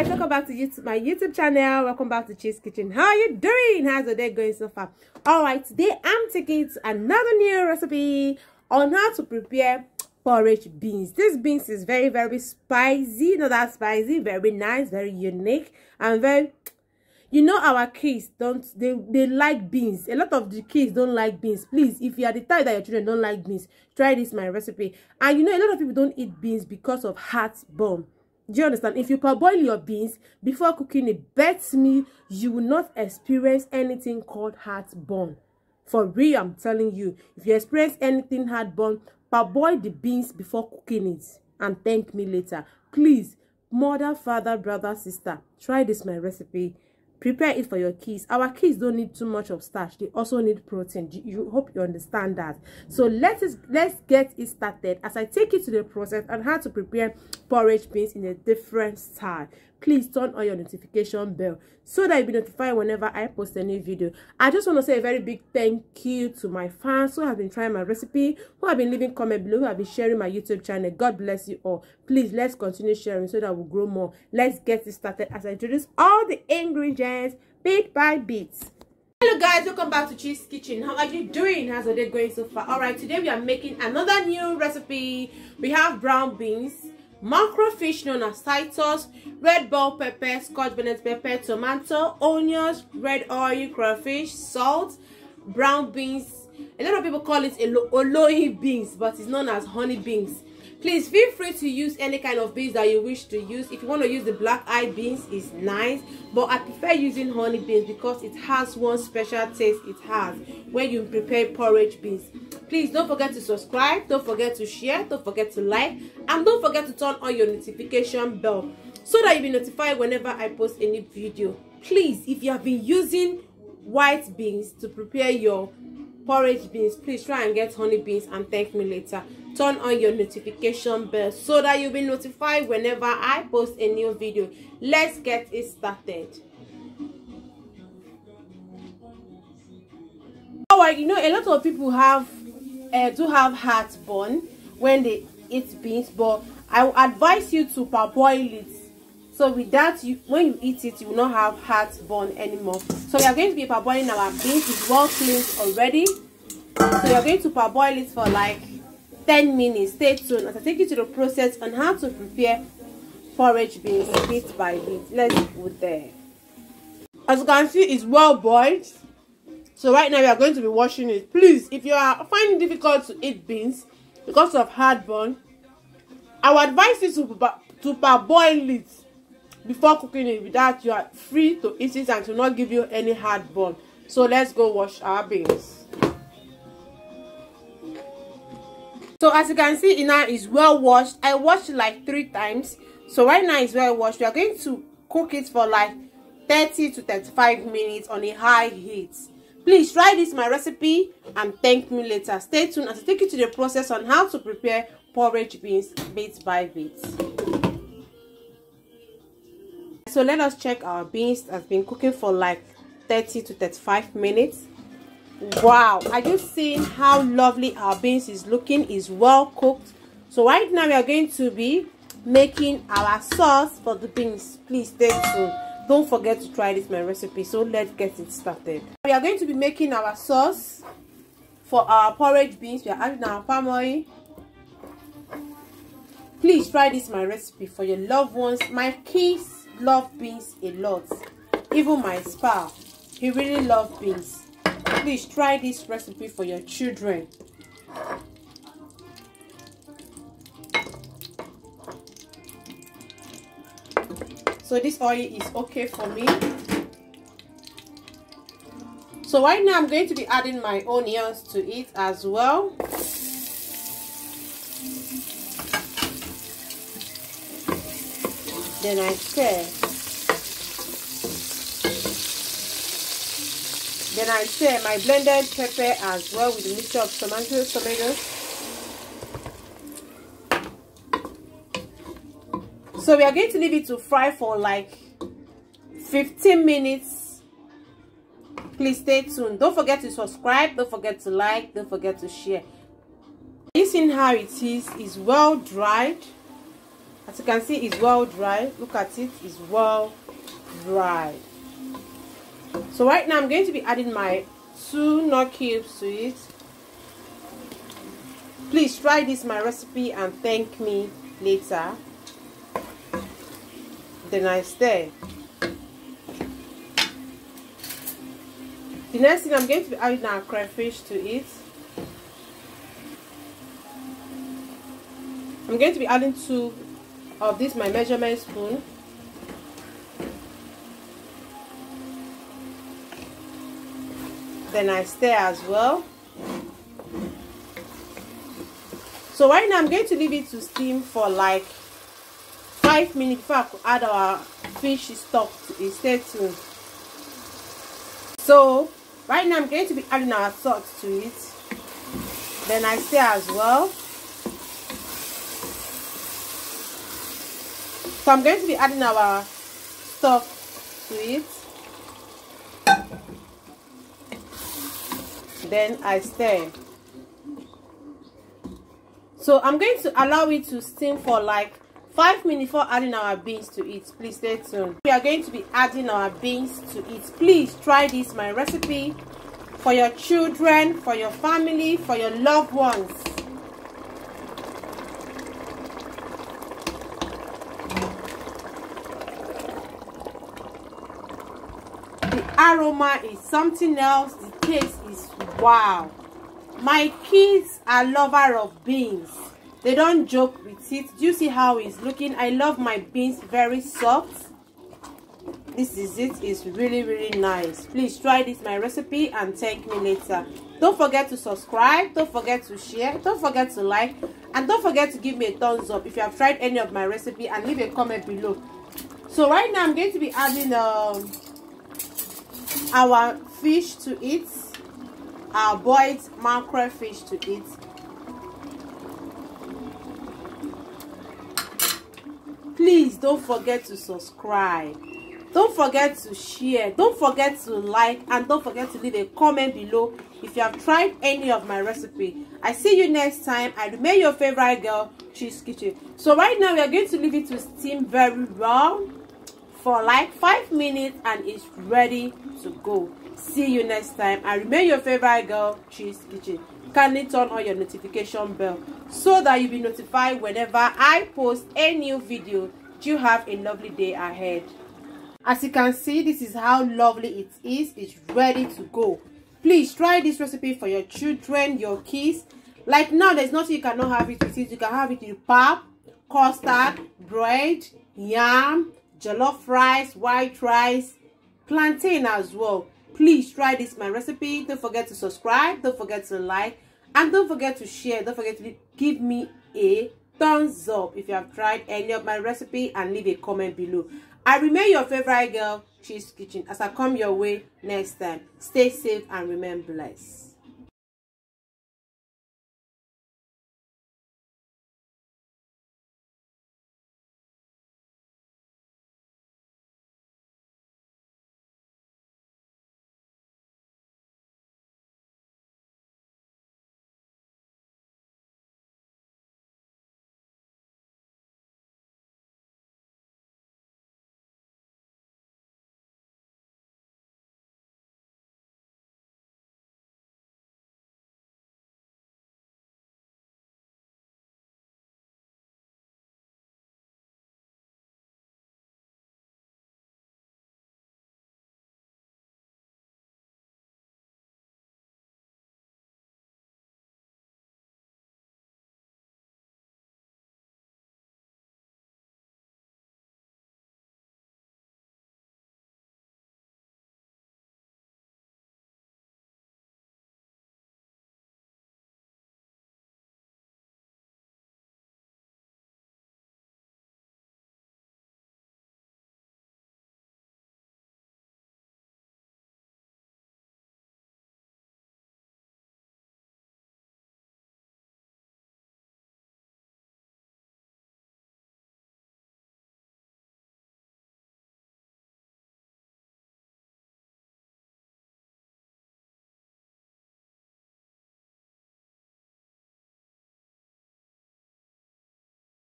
guys welcome back to YouTube, my youtube channel. Welcome back to Chi's kitchen. How are you doing? How's the day going so far? All right today i'm taking to another new recipe on how to prepare porridge beans. This beans is very very spicy. Not that spicy? Very nice very unique and very you know our kids don't they they like beans. A lot of the kids don't like beans. Please if you are the type that your children don't like beans try this my recipe. And you know a lot of people don't eat beans because of heartburn do you understand? If you parboil your beans before cooking it bet me you will not experience anything called heartburn. For real i'm telling you. If you experience anything heartburn parboil the beans before cooking it and thank me later. Please mother father brother sister try this my recipe prepare it for your kids. Our kids don't need too much of starch. They also need protein. You, hope you understand that. So let's let's get it started. As i take you to the process and how to prepare porridge beans in a different style please turn on your notification bell so that you'll be notified whenever I post a new video. I just want to say a very big thank you to my fans who have been trying my recipe, who have been leaving comment below, who have been sharing my YouTube channel. God bless you all. Please, let's continue sharing so that we'll grow more. Let's get it started as I introduce all the ingredients bit by bit. Hello guys, welcome back to Chi's Kitchen. How are you doing? How's the day going so far? Alright, today we are making another new recipe. We have brown beans macrofish known as titus red bell pepper scotch bonnet pepper tomato onions red oil crayfish salt brown beans. A lot of people call it oloi beans but it's known as honey beans. Please feel free to use any kind of beans that you wish to use. If you want to use the black eye beans it's nice but i prefer using honey beans because it has one special taste it has when you prepare porridge beans please don't forget to subscribe don't forget to share don't forget to like and don't forget to turn on your notification bell so that you'll be notified whenever i post any video. Please if you have been using white beans to prepare your porridge beans please try and get honey beans and thank me later. Turn on your notification bell so that you'll be notified whenever i post a new video. Let's get it started. Oh, Alright you know a lot of people have uh, do have heartburn when they eat beans but i advise you to parboil it so with that you when you eat it you will not have heartburn anymore. So we are going to be parboiling our beans. It's well cleaned already. So you're going to parboil it for like 10 minutes. Stay tuned as i take you to the process on how to prepare porridge beans bit by bit. Let's go there. As you can see it's well boiled so right now we are going to be washing it. Please if you are finding difficult to eat beans because of heartburn i would advise you to to parboil it before cooking it without you are free to eat it and to not give you any heartburn so let's go wash our beans. So as you can see now is well washed. I washed it like three times. So right now it's well washed. We are going to cook it for like 30 to 35 minutes on a high heat please try this my recipe and thank me later. Stay tuned as i take you to the process on how to prepare porridge beans bit by bit. So let us check our beans has been cooking for like 30 to 35 minutes. Wow are you seeing how lovely our beans is looking? Is well cooked. So right now we are going to be making our sauce for the beans. Please stay tuned don't forget to try this my recipe so let's get it started. We are going to be making our sauce for our porridge beans. We are adding our palm oil. Please try this my recipe for your loved ones. My kids love beans a lot. Even my spa he really loves beans. Please try this recipe for your children so this oil is okay for me. So right now i'm going to be adding my onions to it as well. Then i stir. Then i stir my blended pepper as well with a mixture of tomatoes tomatoes so we are going to leave it to fry for like 15 minutes. Please stay tuned. Don't forget to subscribe. Don't forget to like. Don't forget to share. You seen how it is is well dried. As you can see it's well dry look at it. It's well dried. So right now i'm going to be adding my two Knorr cubes to it. Please try this my recipe and thank me later then nice stir the next thing i'm going to be adding our crayfish to it i'm going to be adding two of this my measurement spoon. Then I stir as well. So right now I'm going to leave it to steam for like five minutes before I could add our fish stock to it. Stay tuned. So right now I'm going to be adding our salt to it. Then I stir as well. So I'm going to be adding our stuff to it. Then I stir. So I'm going to allow it to steam for like 5 minutes for adding our beans to it. Please stay tuned. We are going to be adding our beans to it. Please try this my recipe for your children for your family for your loved ones. The aroma is something else. The taste is wow. My kids are lover of beans they don't joke with it. Do you see how it's looking? I love my beans very soft. This is it. It's really really nice. Please try this my recipe and thank me later. Don't forget to subscribe. Don't forget to share. Don't forget to like. And don't forget to give me a thumbs up if you have tried any of my recipe and leave a comment below. So right now i'm going to be adding um our fish to it our boiled mackerel fish to it please don't forget to subscribe. Don't forget to share. Don't forget to like and don't forget to leave a comment below if you have tried any of my recipe. I see you next time. I remain your favorite girl cheese kitchen. So right now we are going to leave it to steam very well for like five minutes and it's ready to go. See you next time. I remain your favorite girl cheese kitchen. Kindly turn on your notification bell so that you'll be notified whenever i post a new video. You have a lovely day ahead? As you can see this is how lovely it is. It's ready to go. Please try this recipe for your children your kids. Like now there's nothing you cannot have it with it you can have it with pap custard bread yam jollof rice white rice plantain as well. Please try this my recipe. Don't forget to subscribe. Don't forget to like and don't forget to share don't forget to give me a thumbs up if you have tried any of my recipe and leave a comment below. I remain your favorite girl cheese kitchen as i come your way next time. Stay safe and remain blessed